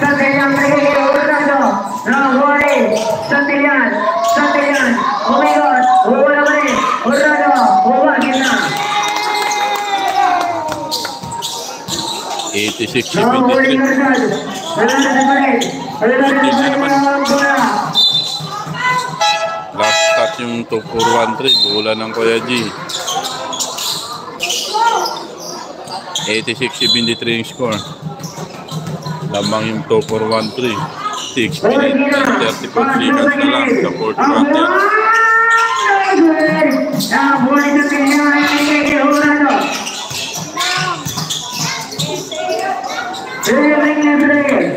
86 No worry, oh eh. Urado. na pa rin. na pa ang Last cut yung 2413. Bola ng Kuya G. 86-73 yung score. Lamang yung 2 for 1, 3. 6 minutes, 34 seconds na lang sa fourth contest.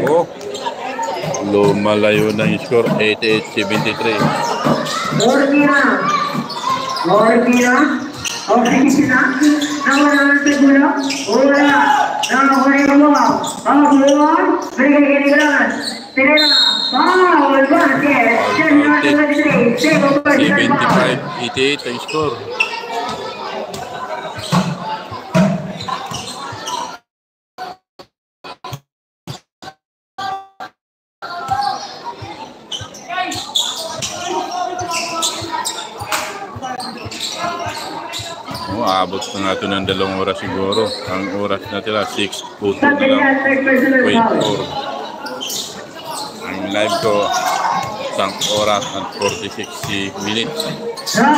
Oh, lumalayo ng score 88-73. Orkina! Orkina! Okay, sinaki na wala ng siguro? Wala! நான் உடைய உருவாம் அவருக்கு உருவான் விடுகிறீர்களான் Tem 25 e tem, tem estouro. aabot na natin ng dalawang oras siguro. Ang oras natin ay 6.02 na lang. Wait for. Ang live ko, isang oras at 46 minutes. Ah,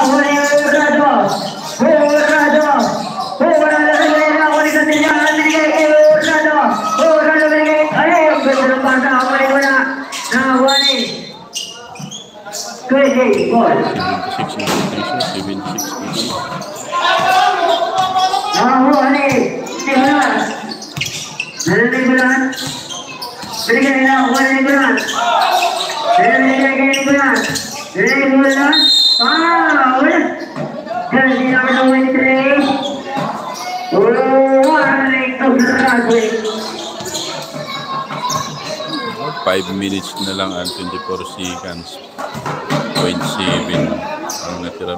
5 five minutes na lang ang 24 seconds وجيب أو نكر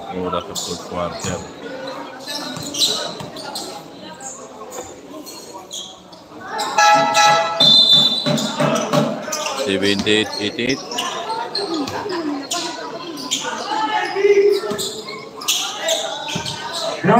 No,